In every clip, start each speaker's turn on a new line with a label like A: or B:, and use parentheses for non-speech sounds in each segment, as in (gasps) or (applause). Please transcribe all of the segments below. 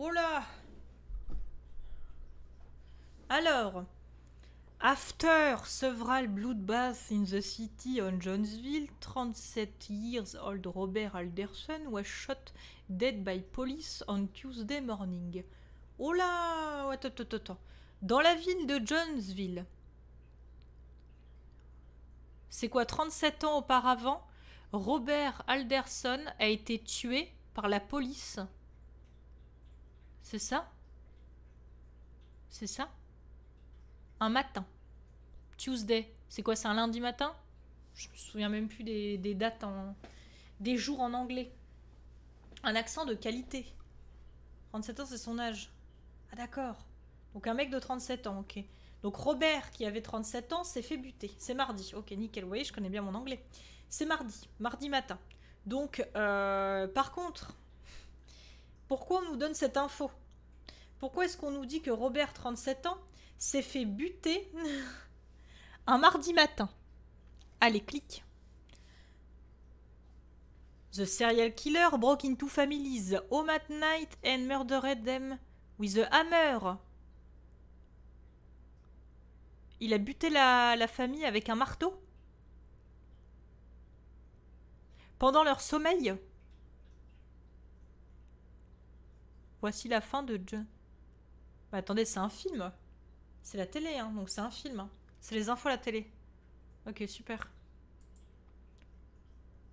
A: Oh là Alors, After several bloodbaths in the city on Jonesville, 37 years old Robert Alderson was shot dead by police on Tuesday morning. Oh là Attends, attends, attends. Dans la ville de Jonesville. C'est quoi 37 ans auparavant, Robert Alderson a été tué par la police. C'est ça? C'est ça? Un matin. Tuesday. C'est quoi, c'est un lundi matin? Je me souviens même plus des, dates en. des jours en anglais. Un accent de qualité. 37 ans, c'est son âge. Ah, d'accord. Donc un mec de 37 ans, ok. Donc Robert, qui avait 37 ans, s'est fait buter. C'est mardi. Ok, nickel. Vous voyez, je connais bien mon anglais. C'est mardi. Mardi matin. Donc, euh, par contre, pourquoi on nous donne cette info? Pourquoi est-ce qu'on nous dit que Robert, 37 ans, s'est fait buter (laughs) un mardi matin? Allez, clique. The serial killer broke into families home at night and murdered them with a hammer. Il a buté la, la famille avec un marteau? Pendant leur sommeil? Voici la fin de John. Bah, attendez, c'est un film. C'est la télé, hein, donc c'est un film. Hein. C'est les infos la télé. Ok, super.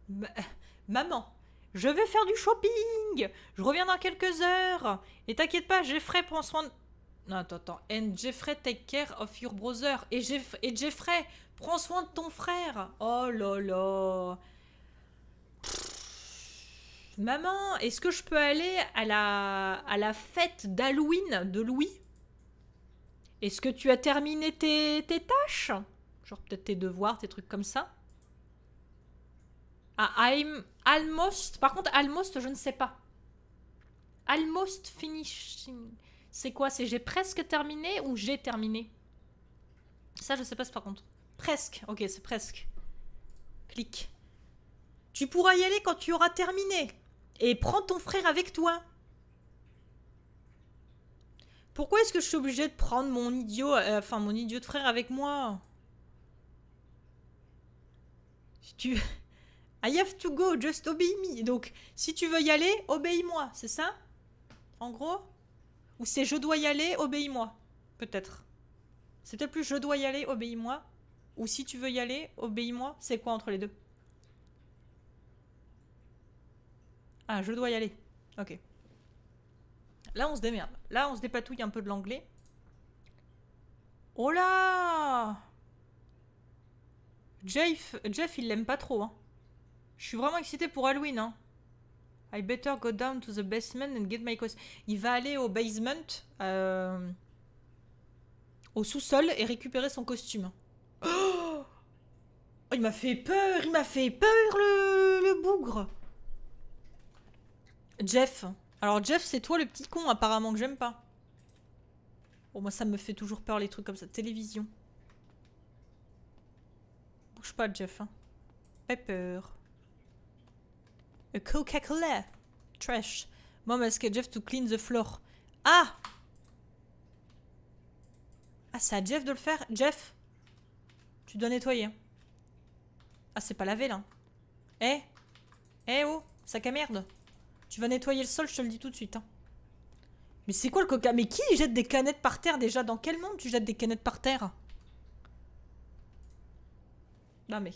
A: (laughs) maman, je vais faire du shopping. Je reviens dans quelques heures. Et t'inquiète pas, Jeffrey prend soin de... Non, attends, attends. And Jeffrey take care of your brother. Et, Et Jeffrey, prends soin de ton frère. Oh là là. Maman, est-ce que je peux aller à la, à la fête d'Halloween de Louis? Est-ce que tu as terminé tes, tâches? Genre peut-être tes devoirs, tes trucs comme ça? Ah, I'm almost. Par contre, almost, je ne sais pas. Almost finishing. C'est quoi? C'est j'ai presque terminé ou j'ai terminé? Ça, je sais pas, par contre. Presque. Ok, c'est presque. Clique. Tu pourras y aller quand tu auras terminé. Et prends ton frère avec toi. Pourquoi est-ce que je suis obligée de prendre mon idiot, euh, enfin mon idiot de frère avec moi? Tu... I have to go, just obey me. Donc, si tu veux y aller, obéis-moi, c'est ça? En gros? Ou c'est je dois y aller, obéis-moi Peut-être. C'est peut-être plus je dois y aller, obéis-moi. Ou si tu veux y aller, obéis-moi. C'est quoi entre les deux? Ah, je dois y aller. Ok. Là, on se démerde. Là, on se dépatouille un peu de l'anglais. Oh là Jeff, Jeff il l'aime pas trop. Hein. Je suis vraiment excitée pour Halloween. Hein. I better go down to the basement and get my costume. Il va aller au basement, euh, au sous-sol et récupérer son costume. (gasps) Oh il m'a fait peur, il m'a fait peur le bougre. Jeff, alors Jeff, c'est toi le petit con apparemment que j'aime pas. Bon, moi ça me fait toujours peur les trucs comme ça. Télévision. Bouge pas Jeff. Hein. Pepper. A Coca-Cola. Trash. Mom asked Jeff to clean the floor? Ah Ah, c'est à Jeff de le faire Jeff Tu dois nettoyer. Ah, c'est pas lavé là. Eh Eh oh Sac à merde tu vas nettoyer le sol, je te le dis tout de suite. Hein. Mais c'est quoi le coca? Mais qui jette des canettes par terre déjà? Dans quel monde tu jettes des canettes par terre? Non mais...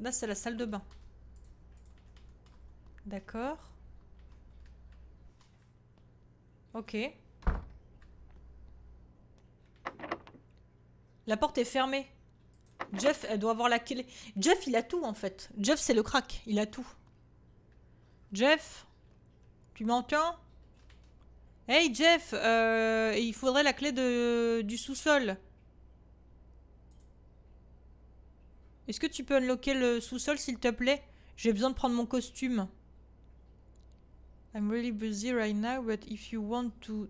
A: Là, c'est la salle de bain. D'accord. Ok. La porte est fermée. Jeff, elle doit avoir la clé. Jeff, il a tout en fait. Jeff, c'est le crack. Il a tout. Jeff, tu m'entends? Hey Jeff, euh, il faudrait la clé de, du sous-sol. Est-ce que tu peux unlocker le sous-sol s'il te plaît? J'ai besoin de prendre mon costume. I'm really busy right now, but if you want to...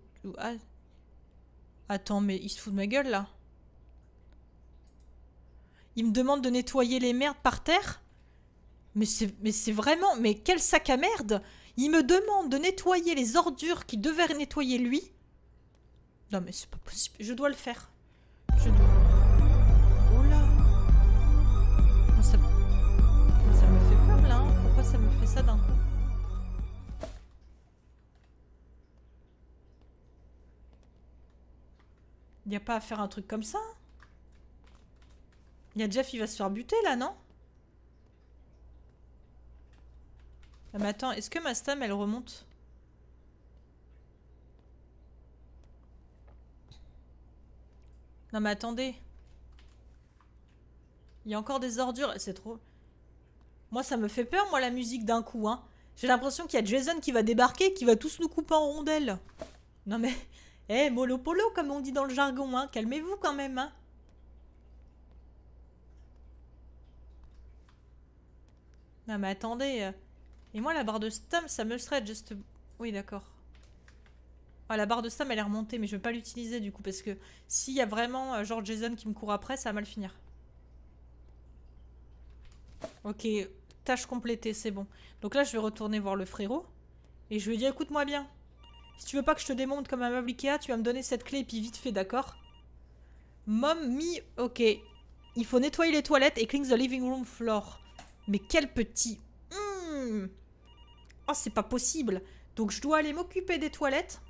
A: Attends, mais il se fout de ma gueule là Il me demande de nettoyer les merdes par terre Mais c'est vraiment... Mais quel sac à merde Il me demande de nettoyer les ordures qu'il devait nettoyer lui. Non mais c'est pas possible. Je dois le faire. Je dois... Oh là ça... ça me fait peur là. Hein. Pourquoi ça me fait ça d'un coup? Il a pas à faire un truc comme ça Il y a Jeff, il va se faire buter là, non? Ah, Mais attends, est-ce que ma stam, elle remonte? Non mais attendez. Il y a encore des ordures. C'est trop... Moi, ça me fait peur, moi, la musique d'un coup. Hein. J'ai l'impression qu'il y a Jason qui va débarquer, qui va tous nous couper en rondelles. Non mais... (laughs) Eh, mollo polo, comme on dit dans le jargon, hein. Calmez-vous quand même, hein. Non, mais attendez. Euh. Et moi, la barre de stam, ça me serait juste... Oui, d'accord. Ah, la barre de stam, elle est remontée, mais je vais pas l'utiliser, du coup, parce que s'il y a vraiment, euh, genre, Jason qui me court après, ça va mal finir. Ok, tâche complétée, c'est bon. Donc là, je vais retourner voir le frérot. Et je lui dis, écoute-moi bien. Si tu veux pas que je te démonte comme un meuble Ikea, tu vas me donner cette clé et puis vite fait, d'accord? Mom, me, ok. Il faut nettoyer les toilettes et clean the living room floor. Mais quel petit... Hmm. Oh, c'est pas possible. Donc je dois aller m'occuper des toilettes.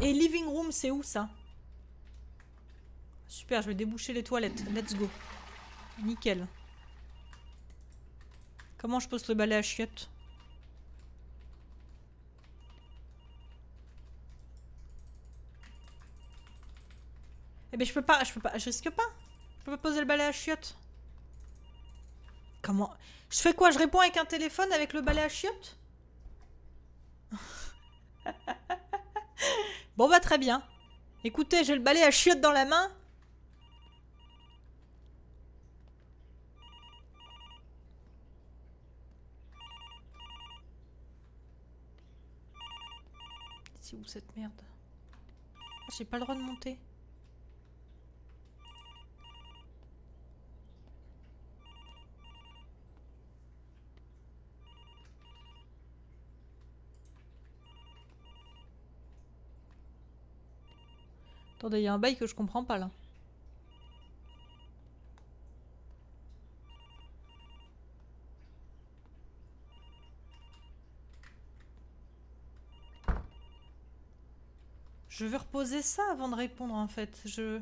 A: Et living room, c'est où ça? Super, je vais déboucher les toilettes. Let's go. Nickel. Comment je pose le balai à chiottes? Eh ben je peux pas, je peux pas, je risque pas. Je peux pas poser le balai à chiottes. Comment Je fais quoi Je réponds avec un téléphone avec le balai à chiottes (laughs) Bon bah très bien. Écoutez, j'ai le balai à chiottes dans la main. C'est où cette merde? J'ai pas le droit de monter. Attendez, il y a un bail que je comprends pas là. Je veux reposer ça avant de répondre en fait. Je...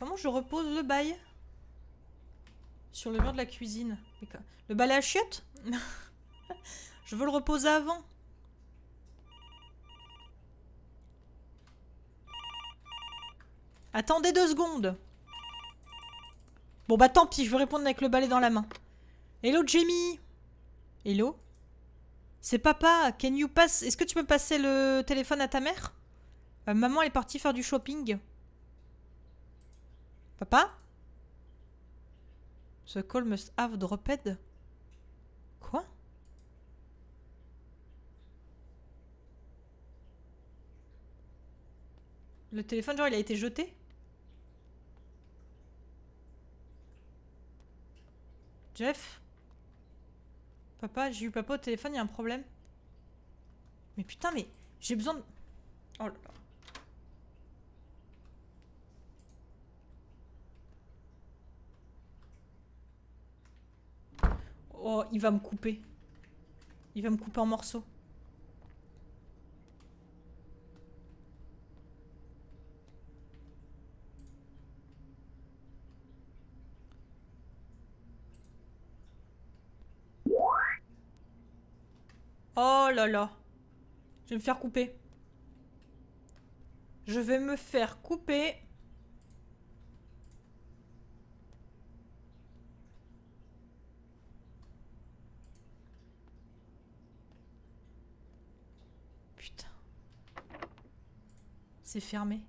A: Comment je repose le bail Sur le mur de la cuisine? Le balai à chiottes? (laughs) Je veux le reposer avant. Attendez deux secondes. Bon bah tant pis, je vais répondre avec le balai dans la main. Hello Jamie Hello C'est papa, can you pass... Est-ce que tu peux passer le téléphone à ta mère? Euh, Maman elle est partie faire du shopping. Papa? The call must have dropped. Quoi? Le téléphone genre il a été jeté? Jeff Papa, j'ai eu papa au téléphone, il y a un problème. Mais putain, mais j'ai besoin de... Oh là. Oh, il va me couper. Il va me couper en morceaux. Oh là là. Je vais me faire couper. Je vais me faire couper. Putain. C'est fermé.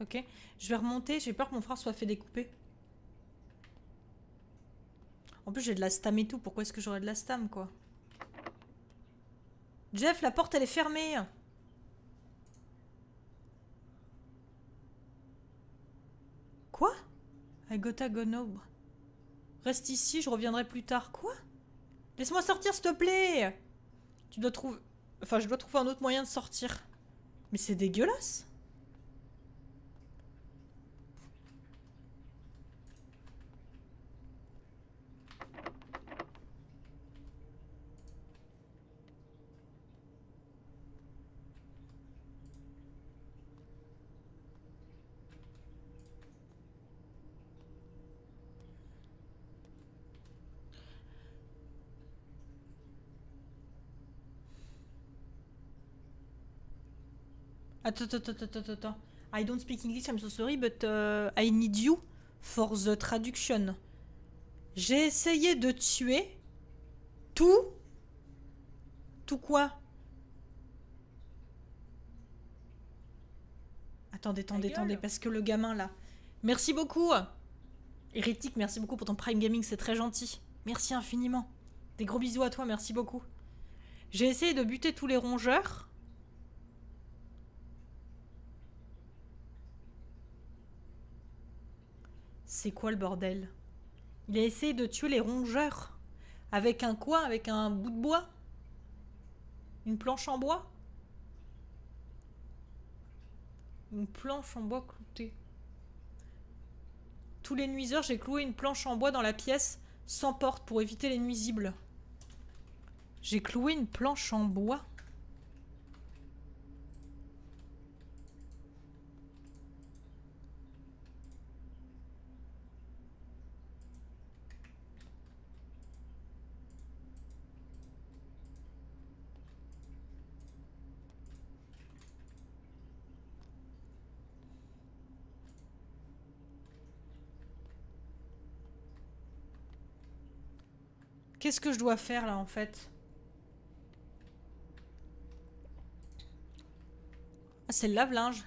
A: Ok. Je vais remonter. J'ai peur que mon frère soit fait découper. En plus, j'ai de la stam et tout. Pourquoi est-ce que j'aurais de la stam, quoi? Jeff, la porte, elle est fermée. Quoi? I gotta go. Reste ici, je reviendrai plus tard. Quoi? Laisse-moi sortir, s'il te plaît Tu dois trouver... Enfin, je dois trouver un autre moyen de sortir. Mais c'est dégueulasse Attends, attends, attends, attends, attends. I don't speak English, I'm so sorry, but uh, I need you for the traduction. J'ai essayé de tuer tout. Tout quoi? Attendez, attendez, attendez, parce que le gamin là. Merci beaucoup Hérétique, merci beaucoup pour ton Prime Gaming, c'est très gentil. Merci infiniment. Des gros bisous à toi, merci beaucoup. J'ai essayé de buter tous les rongeurs. C'est quoi le bordel? Il a essayé de tuer les rongeurs. Avec un quoi? Avec un bout de bois? Une planche en bois? Une planche en bois cloutée. Tous les nuiseurs, j'ai cloué une planche en bois dans la pièce sans porte pour éviter les nuisibles. J'ai cloué une planche en bois Qu'est-ce que je dois faire là en fait? Ah, c'est le lave-linge.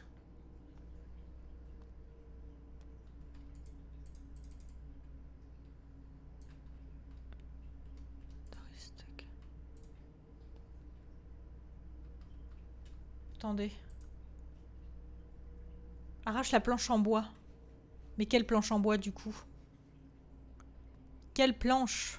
A: Attendez. Arrache la planche en bois. Mais quelle planche en bois du coup? Quelle planche?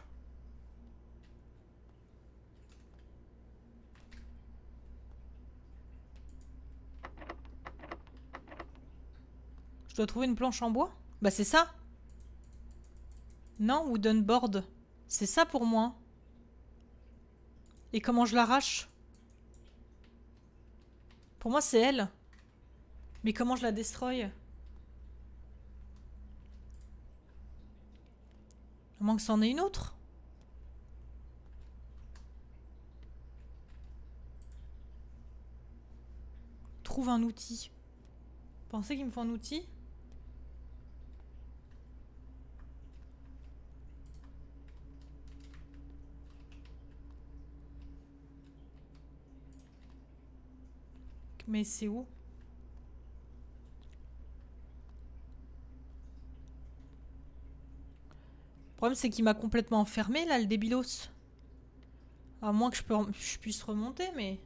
A: Je dois trouver une planche en bois? Bah c'est ça Non, wooden board. C'est ça pour moi. Et comment je l'arrache? Pour moi c'est elle. Mais comment je la destroy À moins que c'en ait une autre. Trouve un outil. Pensez qu'il me faut un outil? Mais c'est où? Le problème, c'est qu'il m'a complètement enfermé, là, le débilos. À moins que je, puisse remonter, mais...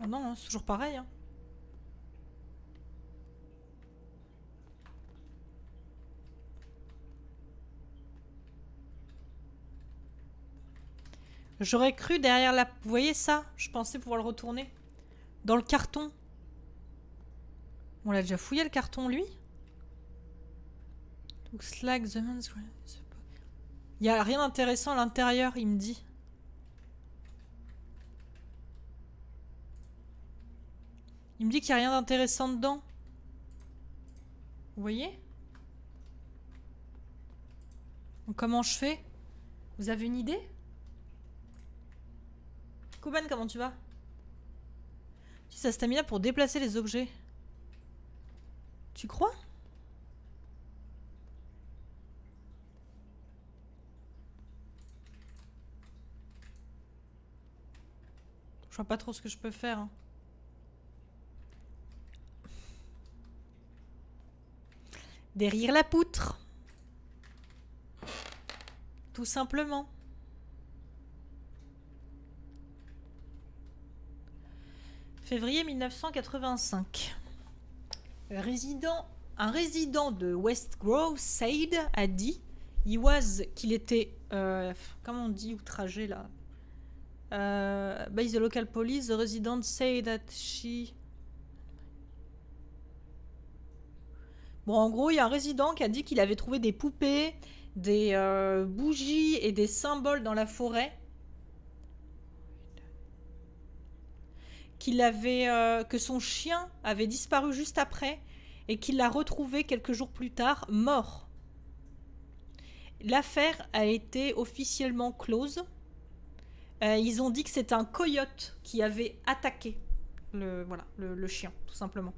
A: Oh non, hein, c'est toujours pareil. Hein. J'aurais cru derrière la... Vous voyez ça? Je pensais pouvoir le retourner. Dans le carton. On l'a déjà fouillé le carton, lui? Slag the Il n'y a rien d'intéressant à l'intérieur, il me dit. Il me dit qu'il n'y a rien d'intéressant dedans. Vous voyez? Donc comment je fais? Vous avez une idée? Kuban, comment tu vas? Tu sa stamina pour déplacer les objets. Tu crois? Je vois pas trop ce que je peux faire. Hein. Derrière la poutre. Tout simplement. Février 1985. Résident, un résident de West Grove, Said, a dit was qu'il était euh, comment on dit outragé là? Euh, by the local police the resident said that she bon en gros il y a un résident qui a dit qu'il avait trouvé des poupées des euh, bougies et des symboles dans la forêt qu'il avait euh, que son chien avait disparu juste après et qu'il l'a retrouvé quelques jours plus tard mort. L'affaire a été officiellement close. Euh, ils ont dit que c'était un coyote qui avait attaqué le, voilà, le, chien, tout simplement.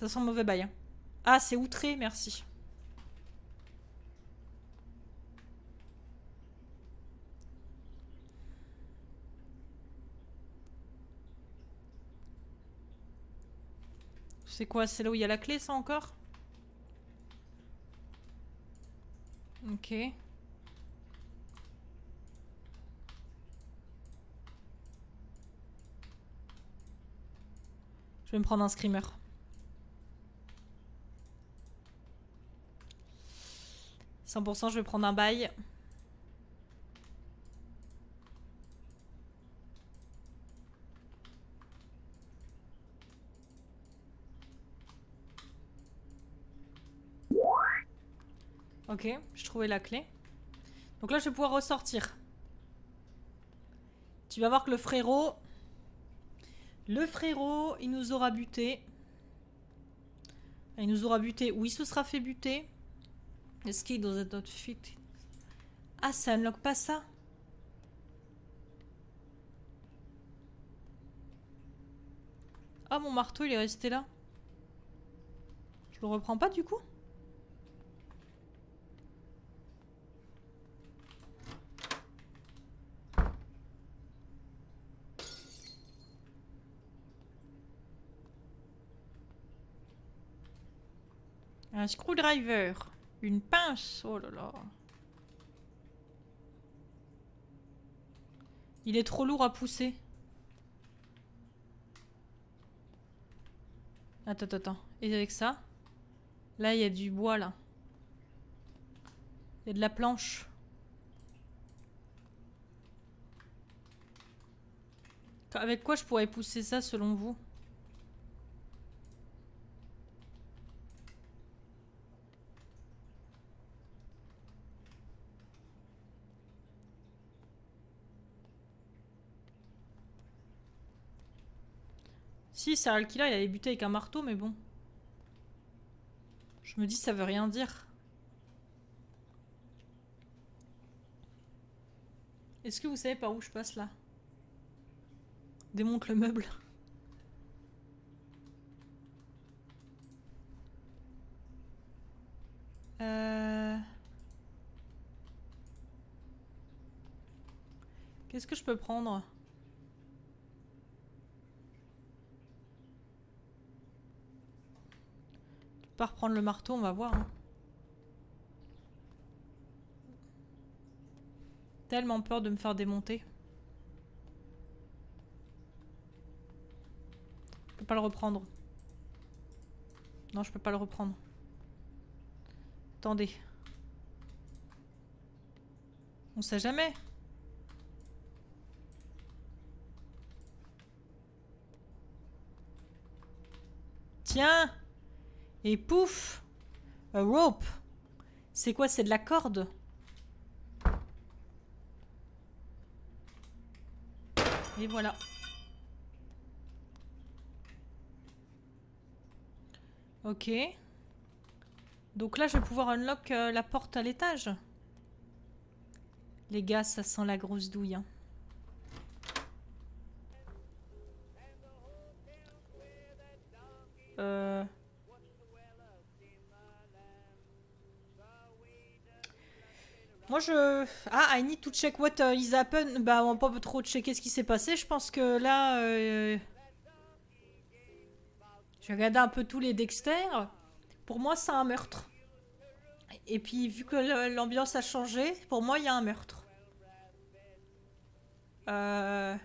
A: Ça sent mauvais bail. Hein. Ah, c'est outré, merci. C'est quoi C'est là où il y a la clé, ça encore? Ok. Je vais me prendre un screamer. « 100% je vais prendre un bail. Ok, je trouvais la clé. Donc là, je vais pouvoir ressortir. Tu vas voir que le frérot... Le frérot, il nous aura buté. Il nous aura buté. Oui, il se sera fait buter. Est-ce qu'il dans un outfit Ah, ça unlock pas ça Ah, mon marteau, il est resté là. Je le reprends pas, du coup? Un screwdriver. Une pince. Oh là là. Il est trop lourd à pousser. Attends, attends, attends. Et avec ça Là, il y a du bois, là. Il y a de la planche. Avec quoi je pourrais pousser ça, selon vous? Si, Serial Killer, il avait buté avec un marteau, mais bon. Je me dis, ça veut rien dire. Est-ce que vous savez par où je passe là? Démonte le meuble. Euh... Qu'est-ce que je peux prendre? Pas reprendre le marteau, on va voir. Hein. Tellement peur de me faire démonter. Je peux pas le reprendre. Non, je peux pas le reprendre. Attendez. On sait jamais. Tiens et pouf A rope C'est quoi C'est de la corde? Et voilà. Ok. Donc là, je vais pouvoir unlock euh, la porte à l'étage. Les gars, ça sent la grosse douille. Hein. Je... Ah, I need to check what uh, is happened. Bah on va pas trop checker ce qui s'est passé. Je pense que là... Euh... J'ai regardé un peu tous les Dexter. Pour moi c'est un meurtre. Et puis vu que l'ambiance a changé, pour moi il y a un meurtre. Euh...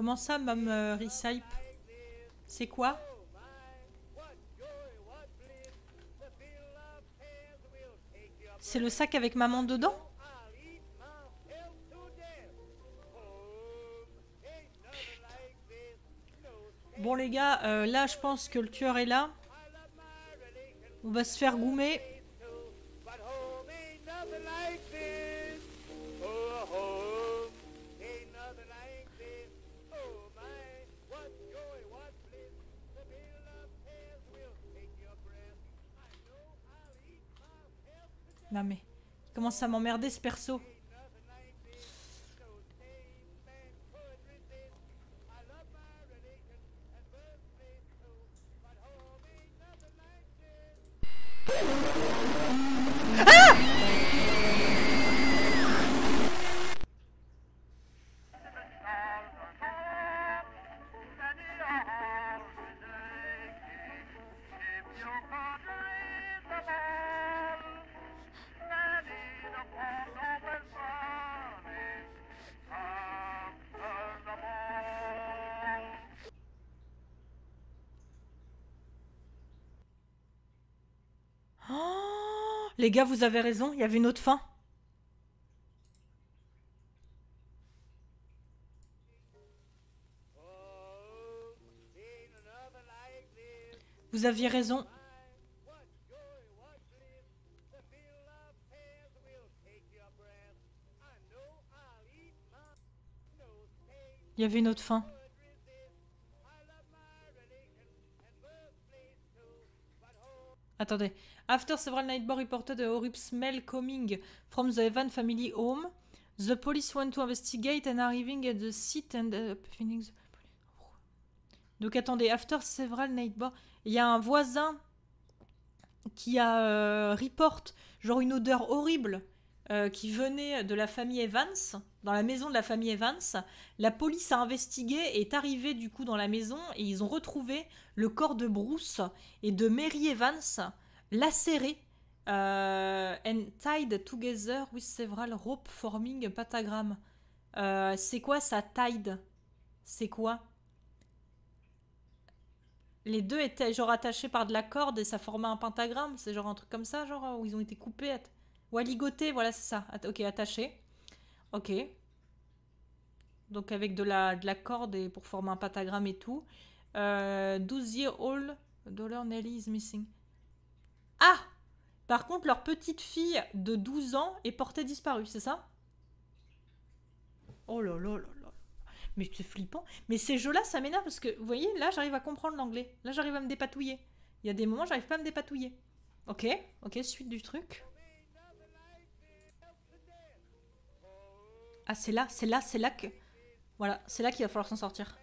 A: Comment ça, Mam euh, C'est quoi? C'est le sac avec maman dedans? Bon les gars, euh, là je pense que le tueur est là. On va se faire goumer. Non mais, commence à m'emmerder ce perso? Les gars, vous avez raison, il y avait une autre fin. Vous aviez raison. Il y avait une autre fin. Attendez. After several nightboard reported a horrible smell coming from the Evan family home, the police went to investigate and arriving at the scene and uh, the... Donc attendez, after several nightboard, il y a un voisin qui a euh, report genre une odeur horrible euh, qui venait de la famille Evans, dans la maison de la famille Evans. La police a investigué et est arrivée du coup dans la maison et ils ont retrouvé le corps de Bruce et de Mary Evans lacérés euh, and tied together with several rope forming a pentagram. Euh, c'est quoi ça, tied? C'est quoi? Les deux étaient genre attachés par de la corde et ça formait un pentagramme. C'est genre un truc comme ça, genre où ils ont été coupés. Ou ligoter, voilà, c'est ça. ok, attaché. Ok. Donc avec de la, de la corde et pour former un pentagramme et tout. Euh, 12 year old dollar Nelly is missing. Ah Par contre, leur petite fille de 12 ans est portée disparue, c'est ça? Oh là là là là. Mais c'est flippant. Mais ces jeux-là, ça m'énerve parce que, vous voyez, là, j'arrive à comprendre l'anglais. Là, j'arrive à me dépatouiller. Il y a des moments, j'arrive pas à me dépatouiller. Ok, ok, suite du truc. Ah, c'est là, c'est là, c'est là que... Voilà, c'est là qu'il va falloir s'en sortir.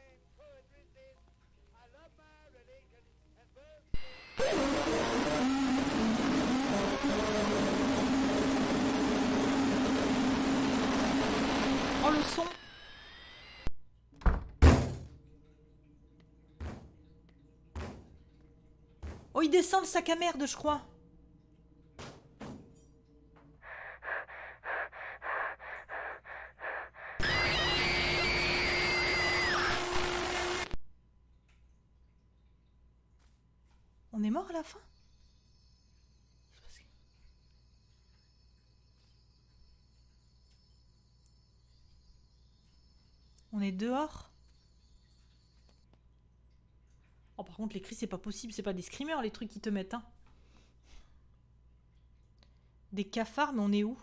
A: Oh, il descend le sac à merde, je crois. On est mort à la fin? On est dehors Oh par contre les cris c'est pas possible, c'est pas des screamers les trucs qui te mettent hein. Des cafards mais on est où?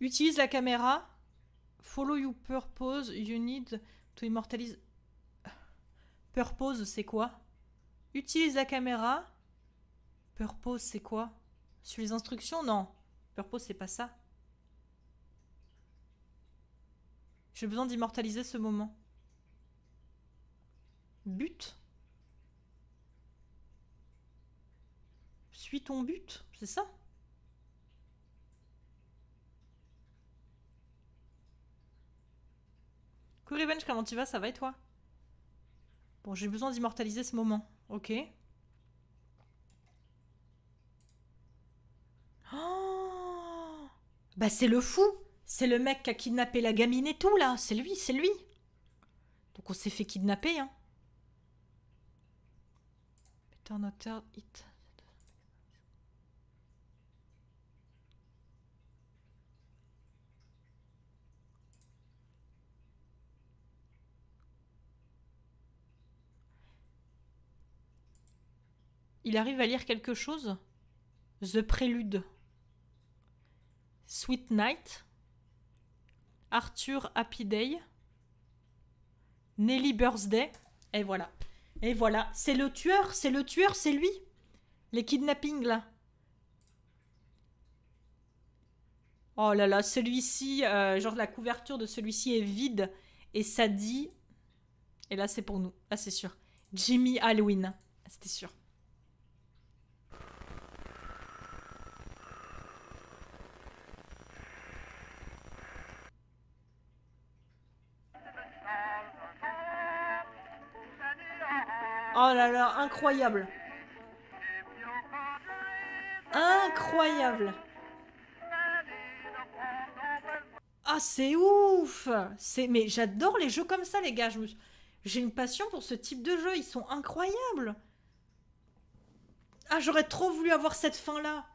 A: Utilise la caméra. Follow your purpose. You need to immortalize. Purpose, c'est quoi? Utilise la caméra. Purpose, c'est quoi? Sur les instructions Non. Purpose, c'est pas ça. J'ai besoin d'immortaliser ce moment. But Suis ton but, c'est ça? Cool Revenge, comment tu vas? Ça va et toi? Bon, j'ai besoin d'immortaliser ce moment. Ok. Oh Bah c'est le fou. C'est le mec qui a kidnappé la gamine et tout là. C'est lui, c'est lui. Donc on s'est fait kidnapper, hein. Il arrive à lire quelque chose? The Prélude. Sweet Night. Arthur Happy Day. Nelly Birthday. Et voilà. Et voilà. C'est le tueur. C'est le tueur. C'est lui. Les kidnappings là. Oh là là, celui-ci, euh, genre la couverture de celui-ci est vide et ça dit. Et là, c'est pour nous. Là, c'est sûr. Jimmy Halloween. C'était sûr. Oh là là, incroyable. Incroyable. Ah, c'est ouf mais j'adore les jeux comme ça les gars, j'ai une passion pour ce type de jeu, ils sont incroyables. Ah, j'aurais trop voulu avoir cette fin là.